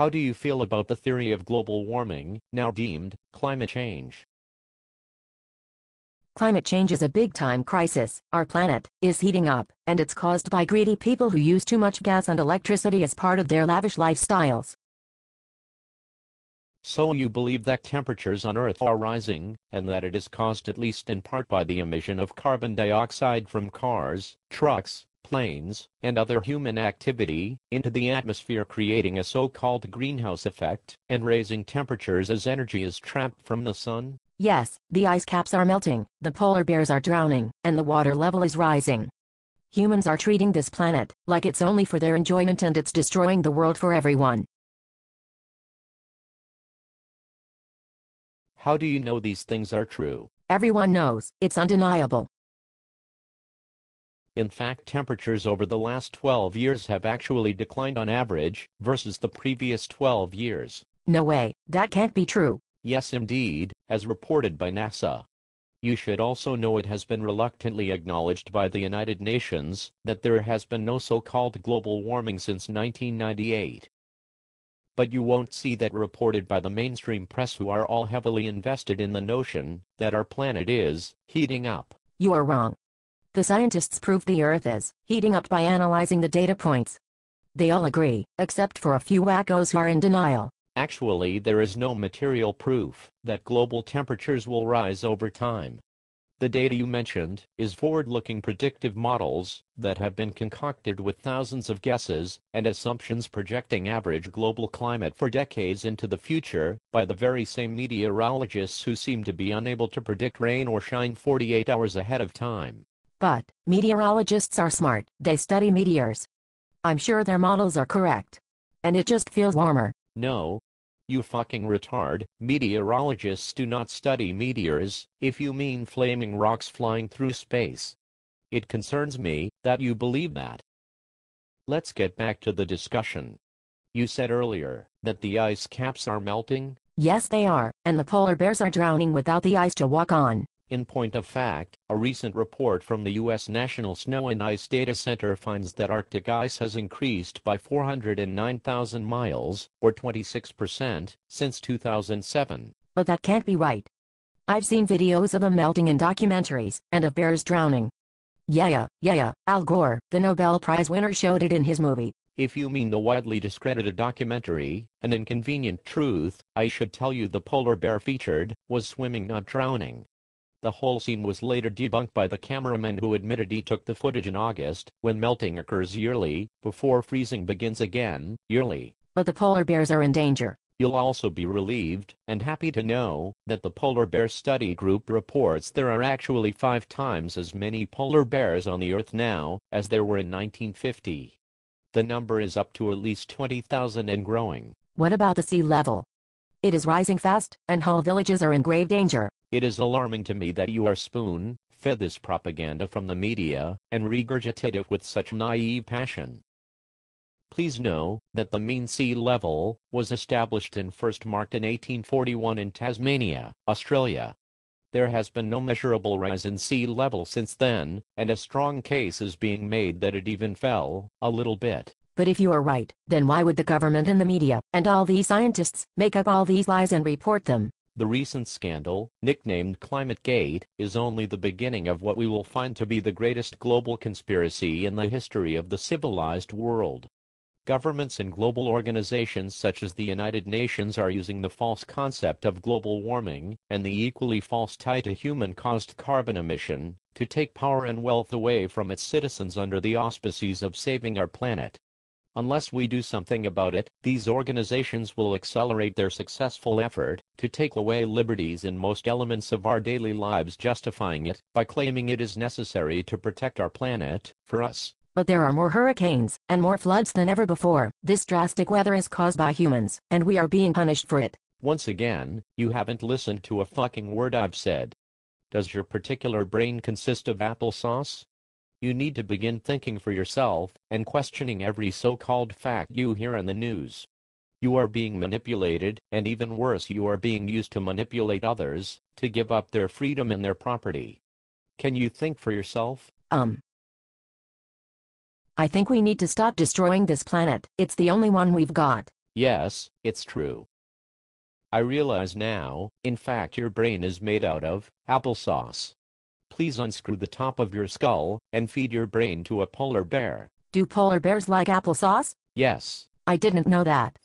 How do you feel about the theory of global warming, now deemed climate change? Climate change is a big-time crisis. Our planet is heating up, and it's caused by greedy people who use too much gas and electricity as part of their lavish lifestyles. So you believe that temperatures on Earth are rising, and that it is caused at least in part by the emission of carbon dioxide from cars, trucks, planes, and other human activity into the atmosphere creating a so-called greenhouse effect and raising temperatures as energy is trapped from the sun? Yes, the ice caps are melting, the polar bears are drowning, and the water level is rising. Humans are treating this planet like it's only for their enjoyment and it's destroying the world for everyone. How do you know these things are true? Everyone knows, it's undeniable. In fact temperatures over the last 12 years have actually declined on average, versus the previous 12 years. No way, that can't be true. Yes indeed, as reported by NASA. You should also know it has been reluctantly acknowledged by the United Nations that there has been no so-called global warming since 1998 but you won't see that reported by the mainstream press who are all heavily invested in the notion that our planet is heating up. You are wrong. The scientists prove the Earth is heating up by analyzing the data points. They all agree, except for a few wackos who are in denial. Actually there is no material proof that global temperatures will rise over time. The data you mentioned is forward-looking predictive models that have been concocted with thousands of guesses and assumptions projecting average global climate for decades into the future by the very same meteorologists who seem to be unable to predict rain or shine 48 hours ahead of time. But, meteorologists are smart, they study meteors. I'm sure their models are correct. And it just feels warmer. No, you fucking retard, meteorologists do not study meteors, if you mean flaming rocks flying through space. It concerns me that you believe that. Let's get back to the discussion. You said earlier that the ice caps are melting? Yes they are, and the polar bears are drowning without the ice to walk on. In point of fact, a recent report from the U.S. National Snow and Ice Data Center finds that Arctic ice has increased by 409,000 miles, or 26%, since 2007. But that can't be right. I've seen videos of them melting in documentaries, and of bears drowning. Yeah, yeah, yeah, Al Gore, the Nobel Prize winner showed it in his movie. If you mean the widely discredited documentary, An Inconvenient Truth, I should tell you the polar bear featured was swimming not drowning. The whole scene was later debunked by the cameraman who admitted he took the footage in August, when melting occurs yearly, before freezing begins again, yearly. But the polar bears are in danger. You'll also be relieved and happy to know that the Polar Bear Study Group reports there are actually five times as many polar bears on the Earth now as there were in 1950. The number is up to at least 20,000 and growing. What about the sea level? It is rising fast, and whole villages are in grave danger. It is alarming to me that you are spoon-fed this propaganda from the media and regurgitate it with such naive passion. Please know that the mean sea level was established and first marked in 1841 in Tasmania, Australia. There has been no measurable rise in sea level since then, and a strong case is being made that it even fell a little bit. But if you are right, then why would the government and the media, and all these scientists, make up all these lies and report them? The recent scandal, nicknamed ClimateGate, is only the beginning of what we will find to be the greatest global conspiracy in the history of the civilized world. Governments and global organizations such as the United Nations are using the false concept of global warming, and the equally false tie to human-caused carbon emission, to take power and wealth away from its citizens under the auspices of saving our planet. Unless we do something about it, these organizations will accelerate their successful effort to take away liberties in most elements of our daily lives justifying it by claiming it is necessary to protect our planet, for us. But there are more hurricanes and more floods than ever before. This drastic weather is caused by humans, and we are being punished for it. Once again, you haven't listened to a fucking word I've said. Does your particular brain consist of applesauce? You need to begin thinking for yourself and questioning every so-called fact you hear in the news. You are being manipulated, and even worse you are being used to manipulate others, to give up their freedom and their property. Can you think for yourself? Um. I think we need to stop destroying this planet. It's the only one we've got. Yes, it's true. I realize now, in fact your brain is made out of applesauce. Please unscrew the top of your skull and feed your brain to a polar bear. Do polar bears like applesauce? Yes. I didn't know that.